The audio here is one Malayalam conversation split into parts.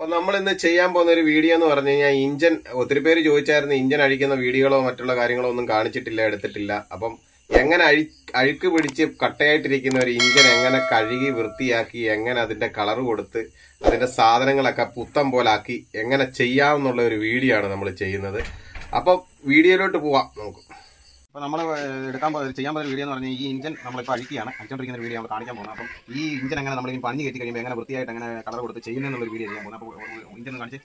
അപ്പൊ നമ്മൾ ഇന്ന് ചെയ്യാൻ പോകുന്ന ഒരു വീഡിയോ എന്ന് പറഞ്ഞു കഴിഞ്ഞാൽ ഇഞ്ചൻ ഒത്തിരി പേര് ചോദിച്ചായിരുന്നു ഇഞ്ചൻ അഴിക്കുന്ന വീഡിയോകളോ മറ്റുള്ള കാര്യങ്ങളോ ഒന്നും കാണിച്ചിട്ടില്ല എടുത്തിട്ടില്ല. അപ്പം എങ്ങനെ അഴി അഴുക്ക് പിടിച്ച് കട്ടയായിട്ടിരിക്കുന്ന ഒരു ഇഞ്ചൻ എങ്ങനെ കഴുകി വൃത്തിയാക്കി എങ്ങനെ അതിന്റെ കളർ കൊടുത്ത് അതിന്റെ സാധനങ്ങളൊക്കെ പുത്തം പോലാക്കി എങ്ങനെ ചെയ്യാമെന്നുള്ള ഒരു വീഡിയോ ആണ് നമ്മൾ ചെയ്യുന്നത്. അപ്പൊ വീഡിയോയിലോട്ട് പോവാം നമുക്ക്. അപ്പോൾ നമ്മൾ എടുക്കാൻ ചെയ്യാൻ പോകുന്ന വീഡിയോ എന്ന് പറഞ്ഞാൽ ഈ ഇഞ്ചൻ നമ്മളിപ്പോൾ അഴിക്കുകയാണ്. അഴിച്ചുകൊണ്ടിരിക്കുന്ന വീഡിയോ നമ്മൾ കാണിക്കാൻ പോകുന്നത് അപ്പം ഈ ഇഞ്ചൻ എങ്ങനെ നമ്മൾ ഇനി പണി കയറ്റി കഴിയുമ്പോൾ എങ്ങനെ വൃത്തിയായിട്ട് എങ്ങനെ കളർ കൊടുത്ത് ചെയ്യുന്നതെന്നുള്ളൊരു വീഡിയോ ചെയ്യാൻ പോകുന്നത് അപ്പോൾ ഇഞ്ചൻ കാണിച്ച്.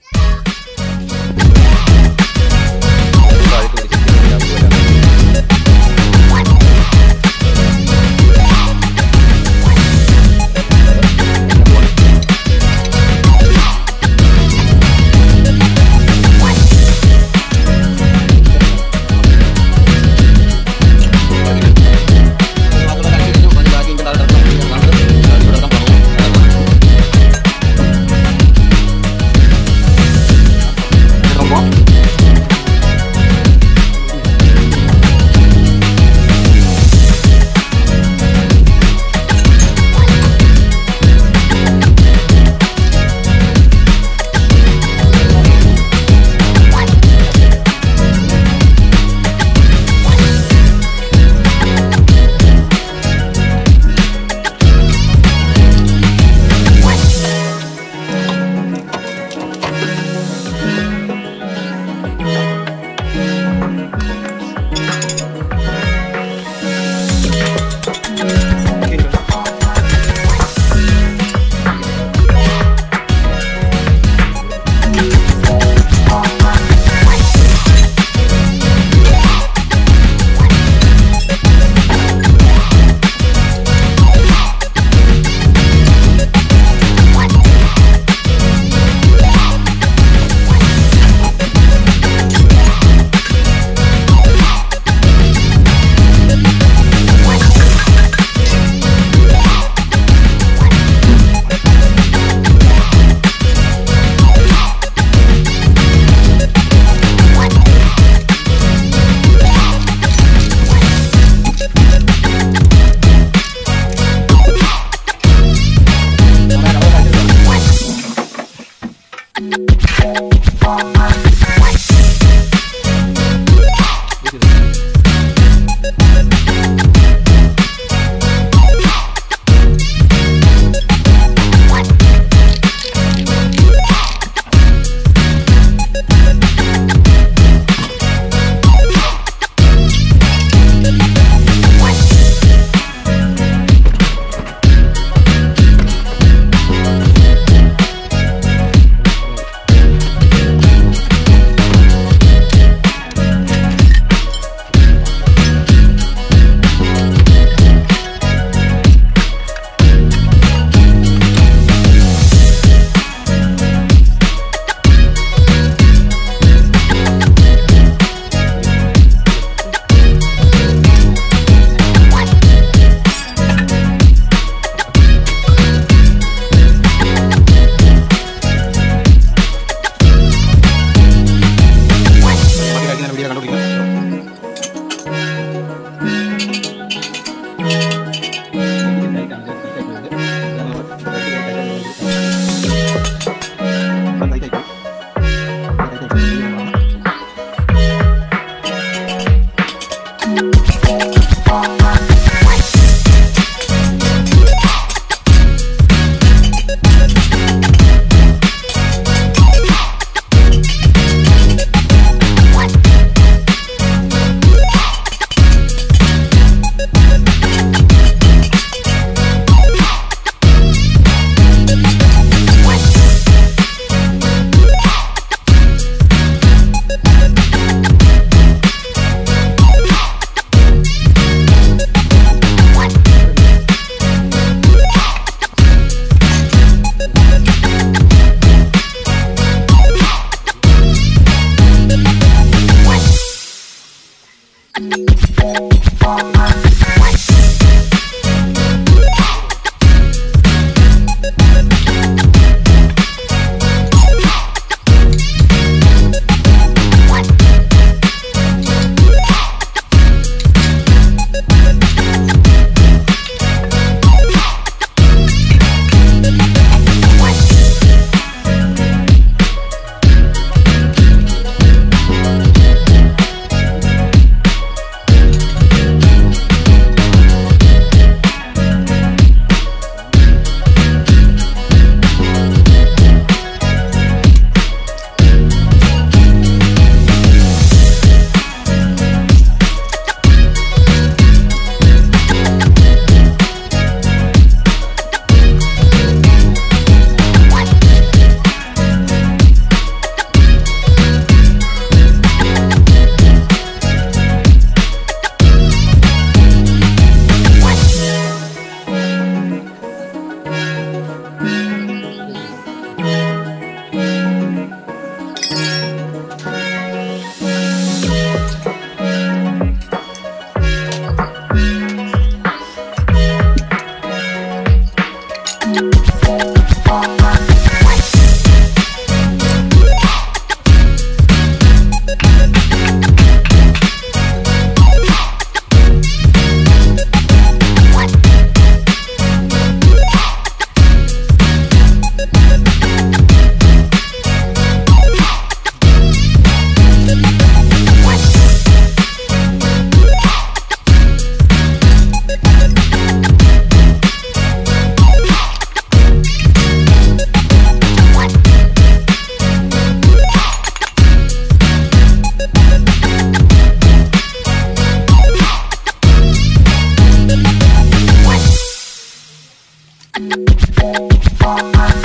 all my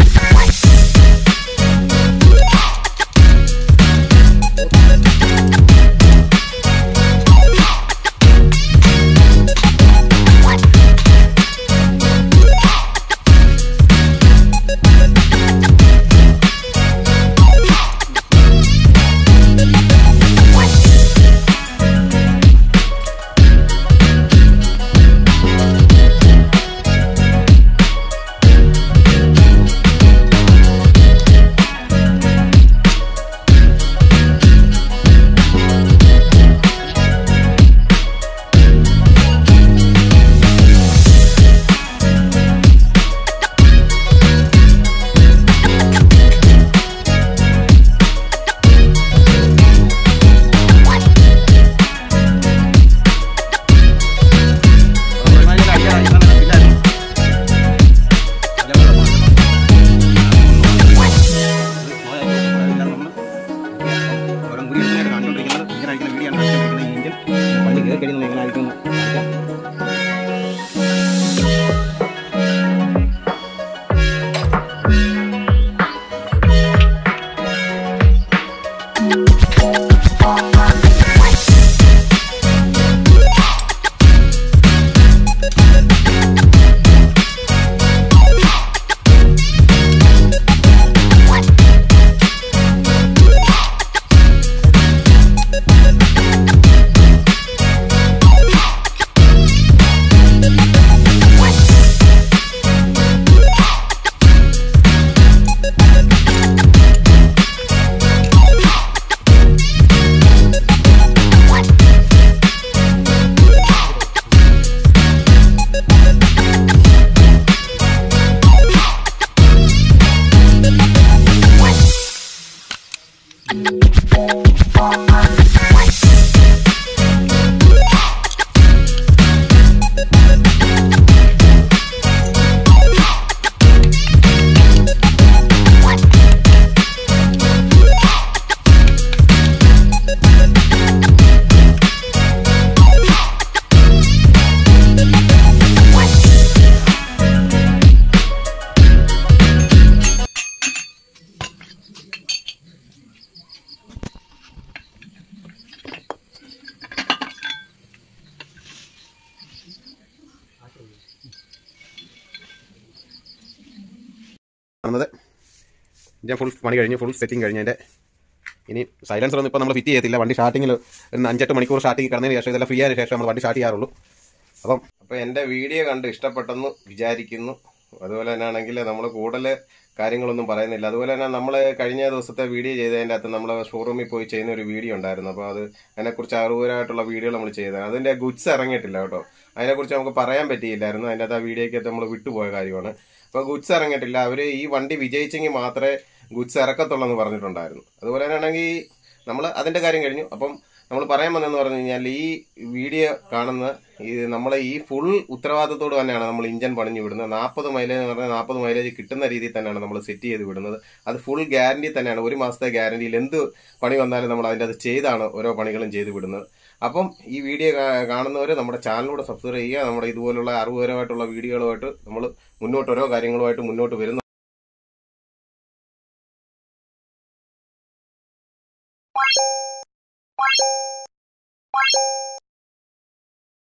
ഇതിന്റെ ഫുൾ പണി കഴിഞ്ഞ് ഫുൾ സെറ്റിംഗ് കഴിഞ്ഞ് അതിന്റെ ഇനി സൈലൻസർ ഒന്നും ഇപ്പോൾ നമ്മൾ ഫിറ്റ് ചെയ്യത്തില്ല. വണ്ടി സ്റ്റാർട്ടിങ്ങിൽ ഒരു അഞ്ചെട്ട് മണിക്കൂർ സ്റ്റാർട്ടിങ് കിടന്നതിന് ശേഷം ഇതെല്ലാം ഫ്രീ ആയതിനു ശേഷം നമ്മൾ വണ്ടി സ്റ്റാർട്ട് ചെയ്യാറുള്ളൂ. അപ്പം അപ്പോൾ എന്റെ വീഡിയോ കണ്ട് ഇഷ്ടപ്പെട്ടെന്ന് വിചാരിക്കുന്നു. അതുപോലെ തന്നെ ആണെങ്കിൽ നമ്മൾ കൂടുതൽ കാര്യങ്ങളൊന്നും പറയുന്നില്ല. അതുപോലെ തന്നെ നമ്മൾ കഴിഞ്ഞ ദിവസത്തെ വീഡിയോ ചെയ്തതിന്റെ അകത്ത് നമ്മൾ ഷോറൂമിൽ പോയി ചെയ്യുന്ന ഒരു വീഡിയോ ഉണ്ടായിരുന്നു. അപ്പോൾ അത് അതിനെക്കുറിച്ച് അറിവുപരമായിട്ടുള്ള വീഡിയോ നമ്മൾ ചെയ്തതാണ്. അതിന്റെ ഗുഡ്സ് ഇറങ്ങിയിട്ടില്ല കേട്ടോ. അതിനെക്കുറിച്ച് നമുക്ക് പറയാൻ പറ്റിയില്ലായിരുന്നു. അതിന്റെ അകത്ത് ആ വീഡിയോയ്ക്കകത്ത് നമ്മൾ വിട്ടുപോയ കാര്യമാണ്. അപ്പോൾ ഗുഡ്സ് ഇറങ്ങിയിട്ടില്ല. അവർ ഈ വണ്ടി വിജയിച്ചെങ്കിൽ മാത്രമേ ഗുഡ്സ് ഇറക്കത്തുള്ളൂ പറഞ്ഞിട്ടുണ്ടായിരുന്നു. അതുപോലെ തന്നെ ആണെങ്കിൽ നമ്മൾ അതിന്റെ കാര്യം കഴിഞ്ഞു. അപ്പം നമ്മൾ പറയാൻ വന്നതെന്ന് പറഞ്ഞു കഴിഞ്ഞാൽ ഈ വീഡിയോ കാണുന്ന ഈ നമ്മളെ ഈ ഫുൾ ഉത്തരവാദിത്തത്തോട് തന്നെയാണ് നമ്മൾ ഇഞ്ചൻ പണിഞ്ഞു വിടുന്നത്. നാൽപ്പത് മൈലേജ് എന്ന് പറഞ്ഞാൽ നാൽപ്പത് മൈലേജ് കിട്ടുന്ന രീതിയിൽ തന്നെയാണ് നമ്മൾ സെറ്റ് ചെയ്ത് വിടുന്നത്. അത് ഫുൾ ഗ്യാരണ്ടി തന്നെയാണ്. ഒരു മാസത്തെ ഗ്യാരണ്ടിയിൽ എന്ത് പണി വന്നാലും നമ്മൾ അതിന്റെ അത് ചെയ്താണ് ഓരോ പണികളും ചെയ്ത് വിടുന്നത്. അപ്പം ഈ വീഡിയോ കാണുന്നവർ നമ്മുടെ ചാനലിലൂടെ സബ്സ്ക്രൈബ് ചെയ്യുക. നമ്മുടെ ഇതുപോലുള്ള അറിവുപരമായിട്ടുള്ള വീഡിയോകളുമായിട്ട് നമ്മൾ മുന്നോട്ട് ഓരോ കാര്യങ്ങളുമായിട്ട് മുന്നോട്ട് വരുന്ന